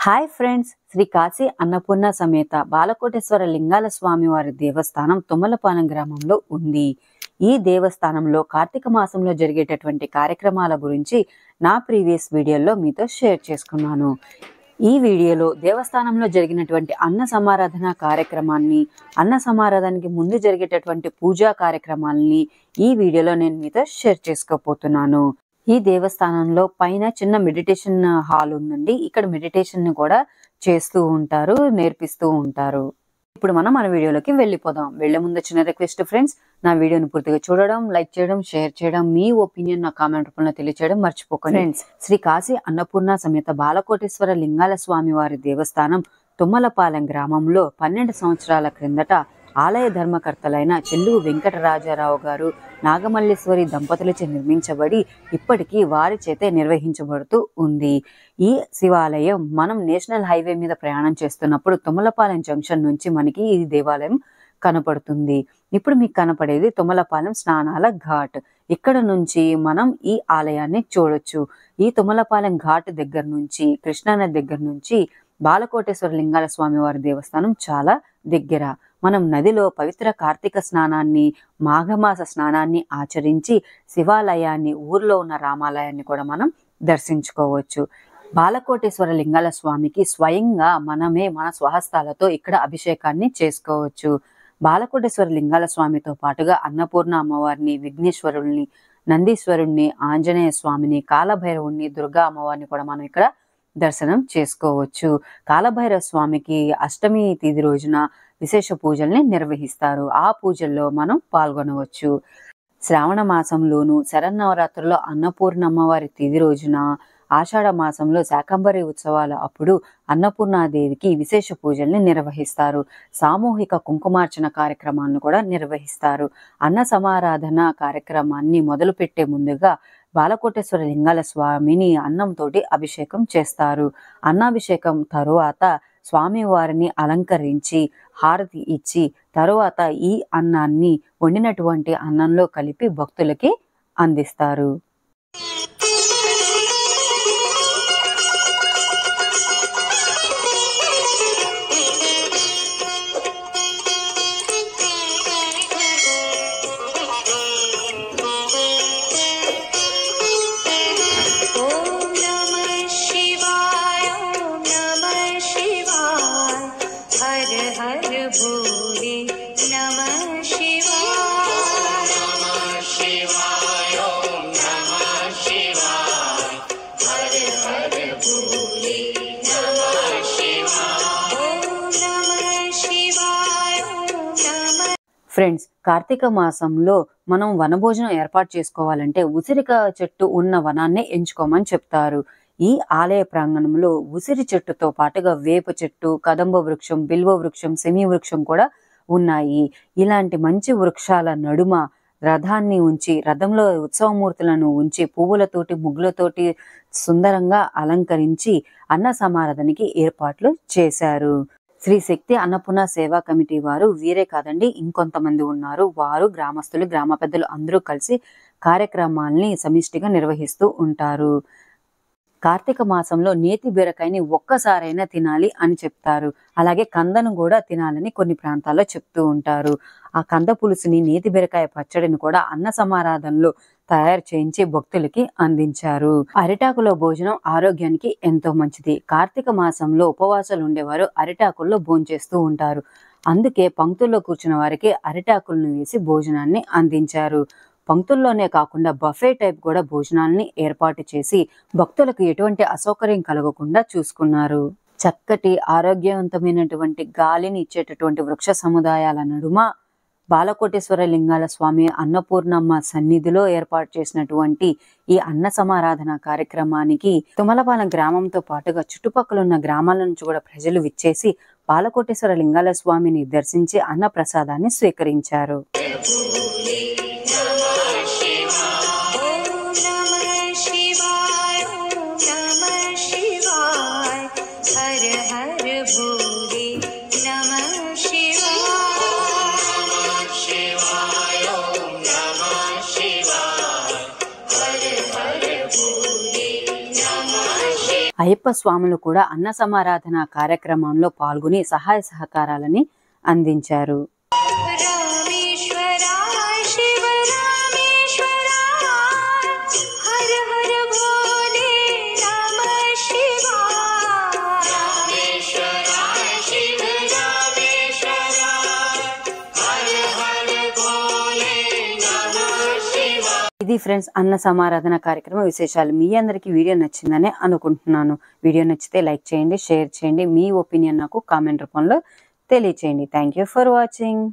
Hi friends Shri Kashi Annapurna సమేత బాలకోటేశ్వర లింగాల స్వామి వారి దేవస్థానం తుమ్మలపాలెం గ్రామంలో ఉంది. ఈ దేవస్థానంలో కార్తీక మాసంలో జరిగేటటువంటి కార్యక్రమాల గురించి నా ప్రీవియస్ వీడియోలో మీతో షేర్ చేసుకున్నాను. ఈ వీడియోలో దేవస్థానంలో జరిగినటువంటి అన్న సమారాధన కార్యక్రమాన్ని అన్న సమారాధనకి ముందు జరిగేటటువంటి పూజా కార్యక్రమాలని ఈ వీడియోలో నేను మీతో షేర్ చేసుకోపోతున్నాను ఈ దేవస్థానంలో పైన చిన్న మెడిటేషన్ హాల్ ఉందండి. ఇక్కడ మెడిటేషన్ని కూడా చేస్తూ ఉంటారు నేర్పిస్తూ ఉంటారు. ఇప్పుడు మనం మన వీడియోలోకి వెళ్ళిపోదాం. వెళ్ళే ముందు చిన్న రిక్వెస్ట్ ఫ్రెండ్స్ నా వీడియోని పూర్తిగా చూడడం లైక్ చేయడం షేర్ చేయడం మీ ఒపీనియన్ నా కామెంట్ రూపంలో తెలియచేయడం మర్చిపోకండి. ఫ్రెండ్స్ శ్రీ కాశీ అన్నపూర్ణ సమేత బాలకోటేశ్వర లింగాల స్వామి వారి దేవస్థానం తుమ్మలపాలెం గ్రామంలో పన్నెండు సంవత్సరాల క్రిందట ఆలయ ధర్మకర్తలైన చెల్లు వెంకటరాజారావు గారు నాగమల్లేశ్వరి దంపతులచే నిర్మించబడి ఇప్పటికీ వారి చేతే నిర్వహించబడుతూ ఉంది. ఈ శివాలయం మనం నేషనల్ హైవే మీద ప్రయాణం చేస్తున్నప్పుడు తుమ్మలపాలెం జంక్షన్ నుంచి మనకి ఈ దేవాలయం కనపడుతుంది. ఇప్పుడు మీకు కనపడేది తుమ్మలపాలెం స్నానాల ఘాట్. ఇక్కడ నుంచి మనం ఈ ఆలయాన్ని చూడొచ్చు. ఈ తుమ్మలపాలెం ఘాట్ దగ్గర నుంచి కృష్ణానది దగ్గర నుంచి బాలకోటేశ్వర లింగాల స్వామి వారి దేవస్థానం చాలా దగ్గర. మనం నదిలో పవిత్ర కార్తీక స్నానాన్ని మాఘమాస స్నానాన్ని ఆచరించి శివాలయాన్ని ఊర్లో ఉన్న రామాలయాన్ని కూడా మనం దర్శించుకోవచ్చు. బాలకోటేశ్వర లింగాల స్వామికి స్వయంగా మనమే మన స్వహస్తాలతో ఇక్కడ అభిషేకాన్ని చేసుకోవచ్చు. బాలకోటేశ్వర లింగాల స్వామితో పాటుగా అన్నపూర్ణ అమ్మవారిని విఘ్నేశ్వరుణ్ణి నందీశ్వరుణ్ణి ఆంజనేయ స్వామిని కాలభైరవుణ్ణి దుర్గా అమ్మవారిని కూడా మనం ఇక్కడ దర్శనం చేసుకోవచ్చు. కాలభైరవ స్వామికి అష్టమి తిథి రోజున విశేష పూజల్ని నిర్వహిస్తారు. ఆ పూజల్లో మనం పాల్గొనవచ్చు. శ్రావణ మాసంలోను శరన్నవరాత్రుల్లో అన్నపూర్ణ అమ్మవారి తిథి రోజున ఆషాఢ మాసంలో శాకంబరి ఉత్సవాల అప్పుడు అన్నపూర్ణాదేవికి విశేష పూజల్ని నిర్వహిస్తారు. సామూహిక కుంకుమార్చన కార్యక్రమాలను కూడా నిర్వహిస్తారు. అన్న సమారాధన కార్యక్రమాన్ని మొదలుపెట్టే ముందుగా బాలకోటేశ్వర లింగాల స్వామిని అన్నంతోటి అభిషేకం చేస్తారు. అన్నాభిషేకం తరువాత స్వామి వారిని అలంకరించి హారతి ఇచ్చి తరువాత ఈ అన్నాన్ని వండినటువంటి అన్నంలో కలిపి భక్తులకి అందిస్తారు. हर हर भोले नमः शिवाय ॐ नमः शिवाय ॐ नमः ఫ్రెండ్స్ కార్తీక మాసంలో మనం వనభోజనం ఏర్పాటు చేసుకోవాలంటే ఉసిరిక చెట్టు ఉన్న వనాన్ని ఎంచుకోమని చెప్తారు ఈ ఆలయ ప్రాంగణంలో ఉసిరి చెట్టుతో పాటుగా వేప చెట్టు కదంబ వృక్షం బిల్వ వృక్షం సెమీ వృక్షం కూడా ఉన్నాయి. ఇలాంటి మంచి వృక్షాల నడుమ రథాన్ని ఉంచి రథంలో ఉత్సవమూర్తులను ఉంచి పువ్వులతోటి ముగ్గులతోటి సుందరంగా అలంకరించి అన్న సమారాధనకి ఏర్పాట్లు చేశారు. శ్రీ శక్తి అన్నపూర్ణ సేవా కమిటీ వారు వీరే కాదండి ఇంకొంతమంది ఉన్నారు. వారు గ్రామస్తులు గ్రామ పెద్దలు అందరూ కలిసి కార్యక్రమాల్ని సమిష్టిగా నిర్వహిస్తూ ఉంటారు. కార్తీక మాసంలో నేతి బీరకాయని ఒక్కసారైనా తినాలి అని చెప్తారు. అలాగే కందను కూడా తినాలని కొన్ని ప్రాంతాల్లో చెప్తూ ఉంటారు. ఆ కంద పులుసుని నేతి బీరకాయ పచ్చడిని కూడా అన్న సమారాధనలో తయారు చేయించి భక్తులకి అందించారు. అరిటాకులో భోజనం ఆరోగ్యానికి ఎంతో మంచిది. కార్తీక మాసంలో ఉపవాసాలు ఉండేవారు అరిటాకుల్లో భోంచేస్తూ ఉంటారు. అందుకే పంక్తుల్లో కూర్చున్న వారికి అరిటాకులను వేసి భోజనాన్ని అందించారు. పంక్తుల్లోనే కాకుండా బఫే టైప్ కూడా భోజనాల్ని ఏర్పాటు చేసి భక్తులకు ఎటువంటి అసౌకర్యం కలగకుండా చూసుకున్నారు. చక్కటి ఆరోగ్యవంతమైనటువంటి గాలిని ఇచ్చేటటువంటి వృక్ష సముదాయాల నడుమ బాలకోటేశ్వర లింగాల స్వామి అన్నపూర్ణమ్మ సన్నిధిలో ఏర్పాటు చేసినటువంటి ఈ అన్న సమారాధన కార్యక్రమానికి తుమలపాలెం గ్రామంతో పాటుగా చుట్టుపక్కల ఉన్న గ్రామాల నుంచి కూడా ప్రజలు విచ్చేసి బాలకోటేశ్వర లింగాల స్వామిని దర్శించి అన్న ప్రసాదాన్ని స్వీకరించారు. हर हर भोले नमः शिवाय అయ్యప్ప స్వాములు కూడా అన్న సమారాధన కార్యక్రమంలో పాల్గొని సహాయ సహకారాలని అందించారు ఇది ఫ్రెండ్స్ అన్న సమారాధన కార్యక్రమ విశేషాలు. మీ అందరికీ వీడియో నచ్చిందని అనుకుంటున్నాను. వీడియో నచ్చితే లైక్ చేయండి షేర్ చేయండి. మీ ఒపీనియన్ నాకు కామెంట్ రూపంలో తెలియచేయండి. Thank you for watching.